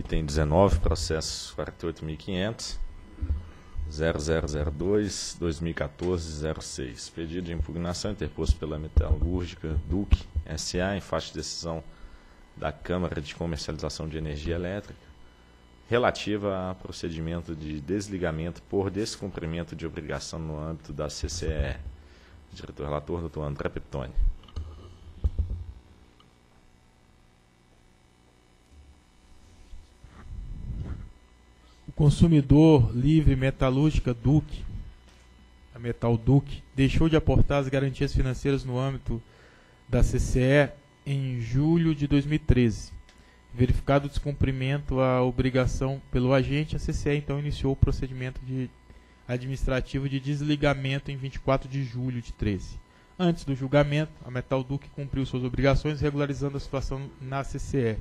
Item 19, processo 48.500, 0002, 2014, 06. Pedido de impugnação interposto pela metalúrgica Duque S.A. em face de decisão da Câmara de Comercialização de Energia Elétrica relativa a procedimento de desligamento por descumprimento de obrigação no âmbito da CCE. Diretor relator, doutor André Peptoni. Consumidor livre metalúrgica Duque, a Metal Duque, deixou de aportar as garantias financeiras no âmbito da CCE em julho de 2013. Verificado o descumprimento à obrigação pelo agente, a CCE então iniciou o procedimento de administrativo de desligamento em 24 de julho de 13. Antes do julgamento, a Metal Duque cumpriu suas obrigações regularizando a situação na CCE.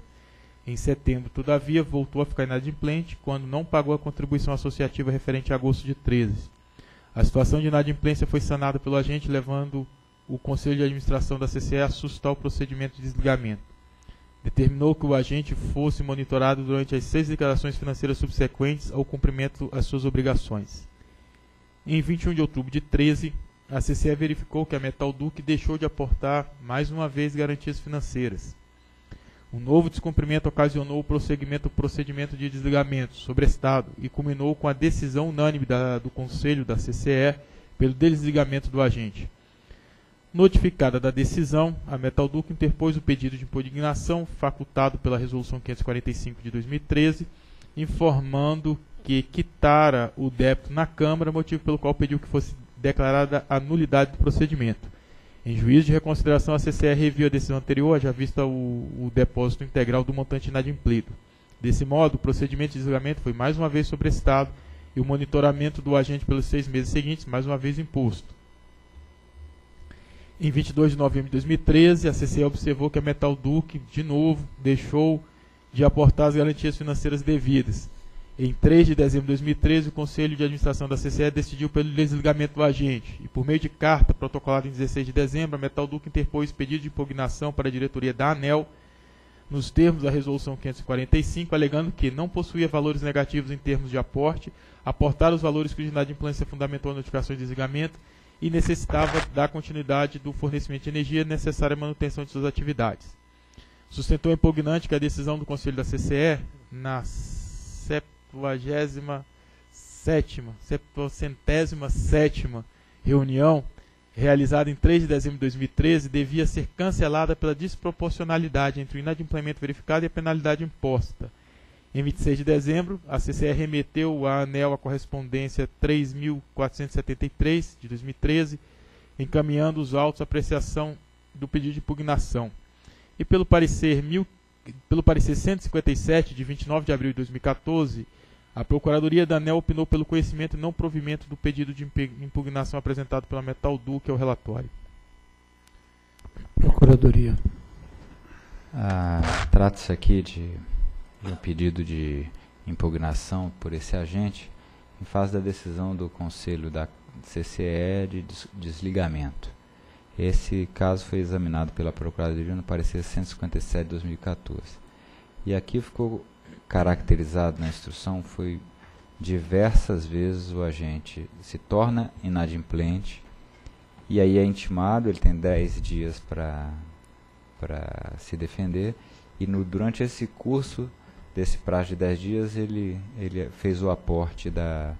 Em setembro, todavia, voltou a ficar inadimplente quando não pagou a contribuição associativa referente a agosto de 13. A situação de inadimplência foi sanada pelo agente, levando o Conselho de Administração da CCE a sustar o procedimento de desligamento. Determinou que o agente fosse monitorado durante as seis declarações financeiras subsequentes ao cumprimento das suas obrigações. Em 21 de outubro de 13, a CCE verificou que a Metal Duque deixou de aportar mais uma vez garantias financeiras. Um novo descumprimento ocasionou o prosseguimento do procedimento de desligamento sobre Estado e culminou com a decisão unânime da, do Conselho da CCE pelo desligamento do agente. Notificada da decisão, a Metalduc interpôs o pedido de impugnação facultado pela Resolução 545 de 2013, informando que quitara o débito na Câmara, motivo pelo qual pediu que fosse declarada a nulidade do procedimento. Em juízo de reconsideração, a CCR reviu a decisão anterior, já vista o, o depósito integral do montante inadimplido. Desse modo, o procedimento de desligamento foi mais uma vez sobrestado e o monitoramento do agente pelos seis meses seguintes, mais uma vez imposto. Em 22 de novembro de 2013, a CCE observou que a Metal Duque, de novo, deixou de aportar as garantias financeiras devidas. Em 3 de dezembro de 2013, o Conselho de Administração da CCE decidiu pelo desligamento do agente e, por meio de carta protocolada em 16 de dezembro, a Metal Duque interpôs pedido de impugnação para a diretoria da ANEL nos termos da Resolução 545, alegando que não possuía valores negativos em termos de aporte, aportar os valores que o inadimplência fundamentou a notificação de desligamento e necessitava da continuidade do fornecimento de energia necessária à manutenção de suas atividades. Sustentou impugnante que a decisão do Conselho da CCE, na 77 77 reunião, realizada em 3 de dezembro de 2013, devia ser cancelada pela desproporcionalidade entre o inadimplemento verificado e a penalidade imposta em 26 de dezembro, a CCR remeteu à ANEL a correspondência 3.473 de 2013, encaminhando os autos à apreciação do pedido de impugnação. E pelo parecer, mil, pelo parecer 157 de 29 de abril de 2014, a Procuradoria da ANEL opinou pelo conhecimento e não provimento do pedido de impugnação apresentado pela Metal Duque ao relatório. Procuradoria. Ah, Trata-se aqui de de um pedido de impugnação por esse agente em face da decisão do Conselho da CCE de desligamento. Esse caso foi examinado pela Procuradoria no parecer 157 de 2014. E aqui ficou caracterizado na instrução foi diversas vezes o agente se torna inadimplente e aí é intimado, ele tem 10 dias para se defender e no, durante esse curso desse prazo de 10 dias, ele, ele fez o aporte da,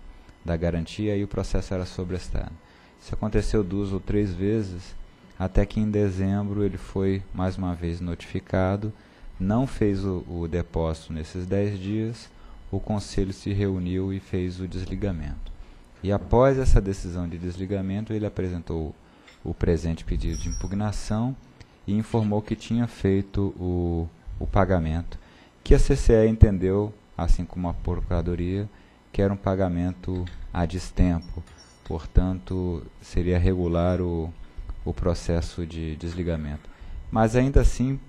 da garantia e o processo era sobrestado. Isso aconteceu duas ou três vezes, até que em dezembro ele foi mais uma vez notificado, não fez o, o depósito nesses 10 dias, o conselho se reuniu e fez o desligamento. E após essa decisão de desligamento, ele apresentou o presente pedido de impugnação e informou que tinha feito o, o pagamento que a CCE entendeu, assim como a Procuradoria, que era um pagamento a destempo, portanto, seria regular o, o processo de desligamento. Mas ainda assim,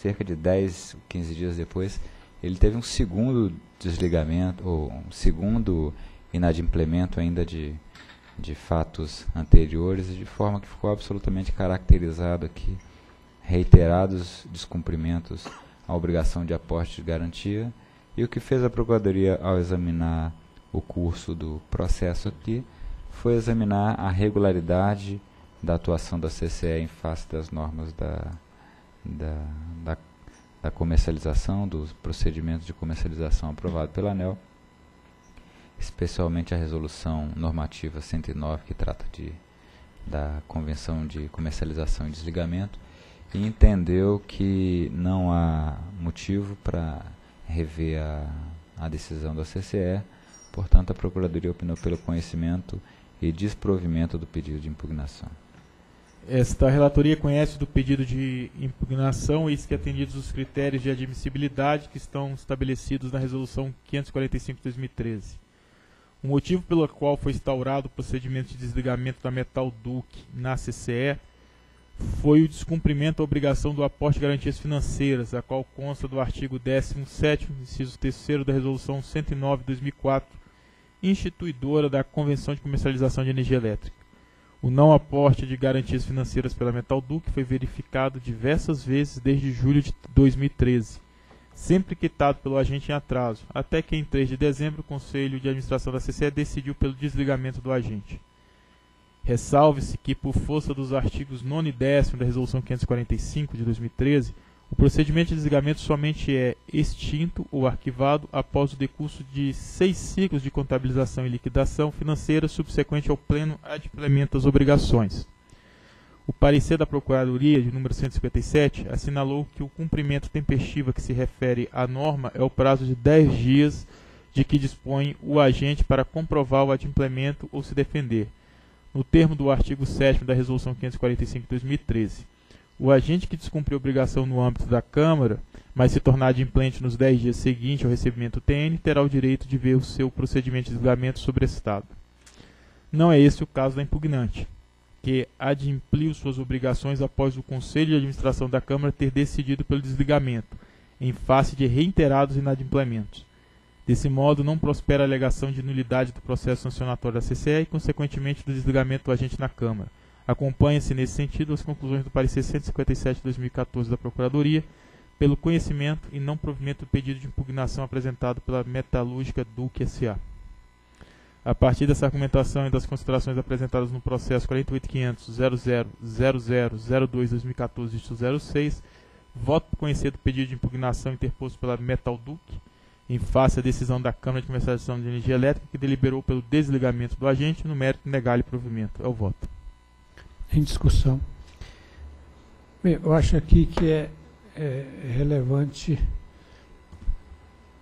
cerca de 10, 15 dias depois, ele teve um segundo desligamento, ou um segundo inadimplemento ainda de, de fatos anteriores, de forma que ficou absolutamente caracterizado aqui reiterados descumprimentos a obrigação de aporte de garantia E o que fez a Procuradoria ao examinar o curso do processo aqui foi examinar a regularidade da atuação da CCE em face das normas da, da, da, da comercialização, dos procedimentos de comercialização aprovado pela ANEL, especialmente a resolução normativa 109, que trata de, da Convenção de Comercialização e Desligamento, e entendeu que não há motivo para rever a, a decisão da CCE, portanto, a Procuradoria opinou pelo conhecimento e desprovimento do pedido de impugnação. Esta relatoria conhece do pedido de impugnação e que atendidos os critérios de admissibilidade que estão estabelecidos na Resolução 545 de 2013. O motivo pelo qual foi instaurado o procedimento de desligamento da Metal Duque na CCE foi o descumprimento da obrigação do aporte de garantias financeiras, a qual consta do artigo 17, inciso 3 da Resolução 109 de 2004, instituidora da Convenção de Comercialização de Energia Elétrica. O não aporte de garantias financeiras pela Metal Duque foi verificado diversas vezes desde julho de 2013, sempre quitado pelo agente em atraso, até que em 3 de dezembro o Conselho de Administração da CCE decidiu pelo desligamento do agente. Ressalve-se que, por força dos artigos 9 e 10 da Resolução 545 de 2013, o procedimento de desligamento somente é extinto ou arquivado após o decurso de seis ciclos de contabilização e liquidação financeira subsequente ao pleno adimplemento das obrigações. O parecer da Procuradoria, de número 157, assinalou que o cumprimento tempestivo que se refere a norma é o prazo de 10 dias de que dispõe o agente para comprovar o adimplemento ou se defender no termo do artigo 7 da Resolução 545 de 2013. O agente que descumpriu obrigação no âmbito da Câmara, mas se tornar adimplente nos 10 dias seguintes ao recebimento TN, terá o direito de ver o seu procedimento de desligamento sobrestado. Não é esse o caso da impugnante, que adimpliu suas obrigações após o Conselho de Administração da Câmara ter decidido pelo desligamento, em face de reiterados inadimplementos. Desse modo, não prospera a alegação de nulidade do processo sancionatório da CCE e, consequentemente, do desligamento do agente na Câmara. Acompanha-se, nesse sentido, as conclusões do parecer 157 de 2014 da Procuradoria, pelo conhecimento e não provimento do pedido de impugnação apresentado pela Metalúrgica Duque S.A. A partir dessa argumentação e das considerações apresentadas no processo 48.500.00.02.2014-06, voto por conhecer do pedido de impugnação interposto pela Metal Duque, em face à decisão da Câmara de Comercialização de Energia Elétrica, que deliberou pelo desligamento do agente, no mérito negar-lhe provimento. É o voto. Em discussão. Bem, eu acho aqui que é, é relevante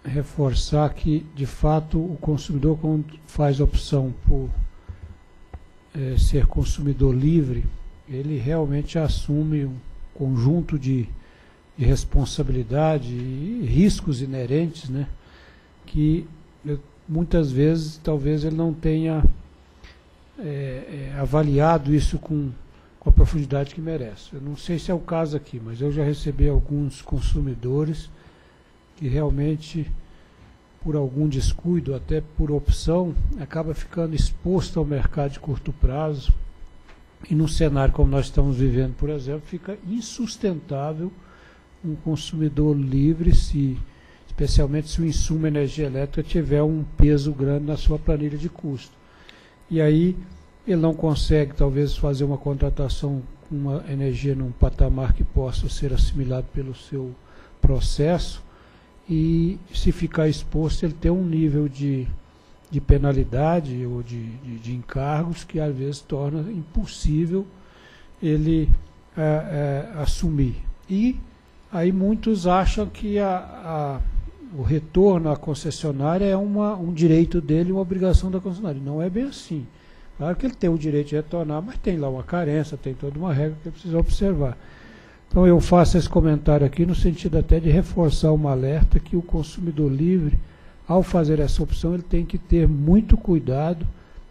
reforçar que, de fato, o consumidor, quando faz opção por é, ser consumidor livre, ele realmente assume um conjunto de, de responsabilidade e riscos inerentes, né? que muitas vezes talvez ele não tenha é, é, avaliado isso com, com a profundidade que merece. Eu não sei se é o caso aqui, mas eu já recebi alguns consumidores que realmente, por algum descuido, até por opção, acaba ficando exposto ao mercado de curto prazo. E num cenário como nós estamos vivendo, por exemplo, fica insustentável um consumidor livre se especialmente se o insumo energia elétrica tiver um peso grande na sua planilha de custo. E aí ele não consegue talvez fazer uma contratação com uma energia num patamar que possa ser assimilado pelo seu processo e se ficar exposto ele tem um nível de, de penalidade ou de, de, de encargos que às vezes torna impossível ele é, é, assumir. E aí muitos acham que a, a o retorno à concessionária é uma, um direito dele, uma obrigação da concessionária. Não é bem assim. Claro que ele tem o direito de retornar, mas tem lá uma carência, tem toda uma regra que ele precisa observar. Então eu faço esse comentário aqui no sentido até de reforçar uma alerta que o consumidor livre, ao fazer essa opção, ele tem que ter muito cuidado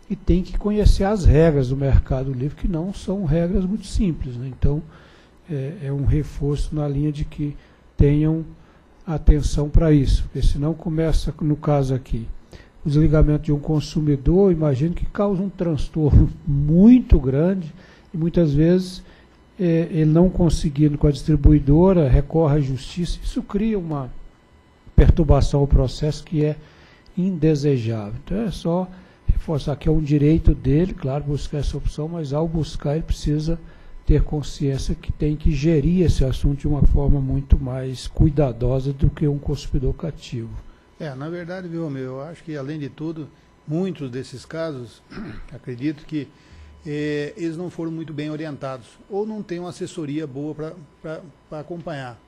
e tem que conhecer as regras do mercado livre, que não são regras muito simples. Né? Então é, é um reforço na linha de que tenham atenção para isso, porque senão começa, no caso aqui, o desligamento de um consumidor, imagino que causa um transtorno muito grande e muitas vezes é, ele não conseguindo com a distribuidora, recorre à justiça, isso cria uma perturbação ao processo que é indesejável. Então é só reforçar que é um direito dele, claro, buscar essa opção, mas ao buscar ele precisa ter consciência que tem que gerir esse assunto de uma forma muito mais cuidadosa do que um consumidor cativo. É, na verdade, viu, meu, eu acho que além de tudo, muitos desses casos, acredito que eh, eles não foram muito bem orientados ou não tem uma assessoria boa para acompanhar.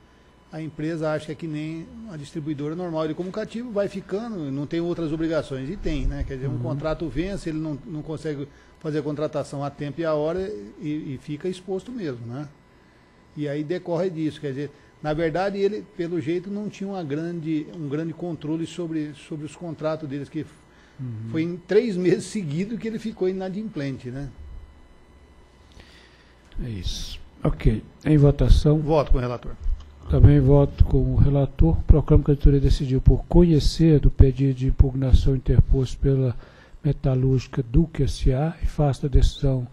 A empresa acha que é que nem a distribuidora normal de comunicativo vai ficando, não tem outras obrigações. E tem, né? Quer dizer, um uhum. contrato vence, ele não, não consegue fazer a contratação a tempo e a hora e, e fica exposto mesmo, né? E aí decorre disso, quer dizer, na verdade ele, pelo jeito, não tinha uma grande, um grande controle sobre, sobre os contratos deles, que uhum. foi em três meses seguidos que ele ficou inadimplente, né? É isso. Ok. Em votação. Voto com o relator. Também voto com o relator. Proclamo que a diretoria decidiu por conhecer do pedido de impugnação interposto pela Metalúrgica Duque S.A. e faça a decisão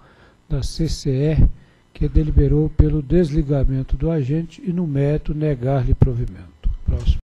da CCE, que deliberou pelo desligamento do agente e no mérito negar-lhe provimento. Próximo.